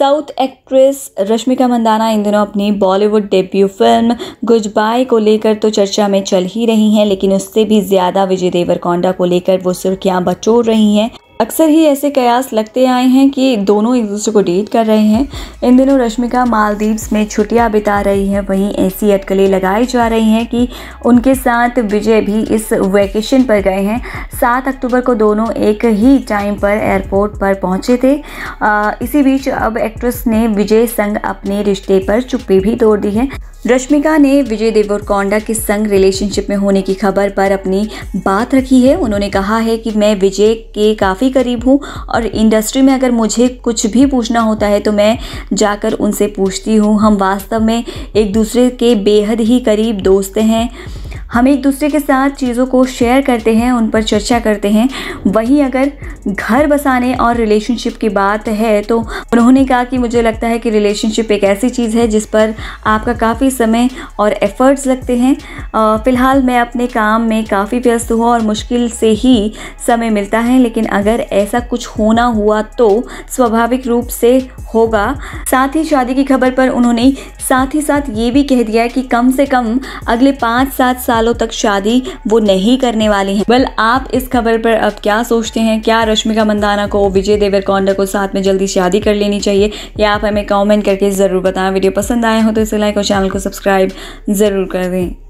South actress Rashmika Mandanna इन दिनों अपनी Bollywood debut film goodbye को लेकर तो चर्चा में चल ही रही हैं, लेकिन उससे भी ज़्यादा विजय देवरकोंडा को लेकर वो सुर्खियाँ बचोर रही हैं। अक्सर ही ऐसे कयास लगते आए हैं कि दोनों एक दूसरे को डेट कर रहे हैं। इन दिनों रश्मिका मालदीव्स में छुट्टियाँ बिता रही हैं। वहीं ऐसी अटकलें लगाई जा रही हैं कि उनके साथ विजय भी इस वैकेशन पर गए हैं। सात अक्टूबर को दोनों एक ही टाइम पर एयरपोर्ट पर पहुँचे थे। आ, इसी बीच अब एक्ट्रेस ने विजय संग अपने रिश्ते पर चुप्पी भी तोड़ दी है। रश्मिका ने विजय देवरकोंडा के संग रिलेशनशिप में होने की खबर पर अपनी बात रखी है। उन्होंने कहा है कि मैं विजय के काफ़ी करीब हूँ और इंडस्ट्री में अगर मुझे कुछ भी पूछना होता है तो मैं जाकर उनसे पूछती हूँ। हम वास्तव में एक दूसरे के बेहद ही करीब दोस्त हैं। हम एक दूसरे के साथ चीज़ों को शेयर करते हैं, उन पर चर्चा करते हैं। वहीं अगर घर बसाने और रिलेशनशिप की बात है तो उन्होंने कहा कि मुझे लगता है कि रिलेशनशिप एक ऐसी चीज़ है जिस पर आपका काफ़ी समय और एफ़र्ट्स लगते हैं। फ़िलहाल मैं अपने काम में काफ़ी व्यस्त हुआ और मुश्किल से ही समय मिलता है, लेकिन अगर ऐसा कुछ होना हुआ तो स्वाभाविक रूप से होगा। साथ ही शादी की खबर पर उन्होंने साथ ही साथ ये भी कह दिया है कि कम से कम अगले पाँच सात सालों तक शादी वो नहीं करने वाली है। वेल, आप इस खबर पर अब क्या सोचते हैं? क्या रश्मिका मंदाना को, विजय देवर कौंडा को साथ में जल्दी शादी कर लेनी चाहिए? या आप हमें कॉमेंट करके ज़रूर बताएँ। वीडियो पसंद आए हो तो इसे लाइक और चैनल को सब्सक्राइब ज़रूर कर दें।